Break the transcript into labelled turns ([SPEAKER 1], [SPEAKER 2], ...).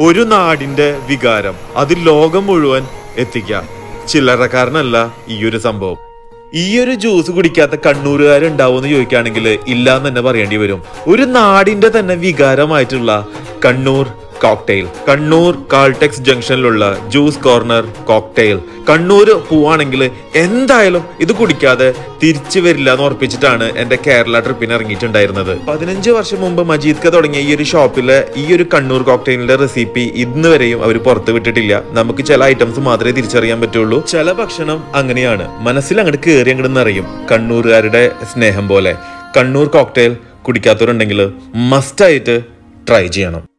[SPEAKER 1] ഒരു നാടിന്റെ വികാരം അത് ലോകം മുഴുവൻ എത്തിക്കാം. ചില്ലറക്കാരനല്ല ഈ ഒരു സംഭവം. ഈ ഒരു ജ്യൂസ് കുടിക്കാത്ത കണ്ണൂരുകാരുണ്ടാവുമെന്ന് ചോദിക്കുകയാണെങ്കിൽ ഇല്ല എന്ന് തന്നെ പറയേണ്ടി വരും. ഒരു നാടിന്റെ തന്നെ വികാരമായിട്ടുള്ള കണ്ണൂർ കോക്ടെയിൽ കണ്ണൂർ കാൾടെക്സ് ജംഗ്ഷനിലുള്ള ജ്യൂസ് കോർണർ കോക്ടെയിൽ കണ്ണൂര് പോവാണെങ്കിൽ എന്തായാലും ഇത് കുടിക്കാതെ തിരിച്ചു വരില്ല എന്ന് ഉറപ്പിച്ചിട്ടാണ് എന്റെ കേരള ട്രിപ്പിന് ഇറങ്ങിയിട്ടുണ്ടായിരുന്നത്. പതിനഞ്ച് വർഷം മുമ്പ് മജീദ് ക തുടങ്ങിയ ഈ ഒരു ഷോപ്പിലെ ഈ ഒരു കണ്ണൂർ കോക്ടെയിലിന്റെ റെസിപ്പി ഇന്ന് വരെയും അവർ പുറത്ത് വിട്ടിട്ടില്ല. നമുക്ക് ചില ഐറ്റംസ് മാത്രമേ തിരിച്ചറിയാൻ പറ്റുള്ളൂ. ചില ഭക്ഷണം അങ്ങനെയാണ്. മനസ്സിൽ അങ്ങോട്ട് കയറി അങ്ങോട്ട് നിറയും. കണ്ണൂരുകാരുടെ സ്നേഹം പോലെ. കണ്ണൂർ കോക്ടെയിൽ കുടിക്കാത്തവരുണ്ടെങ്കിൽ മസ്റ്റായിട്ട് ട്രൈ ചെയ്യണം.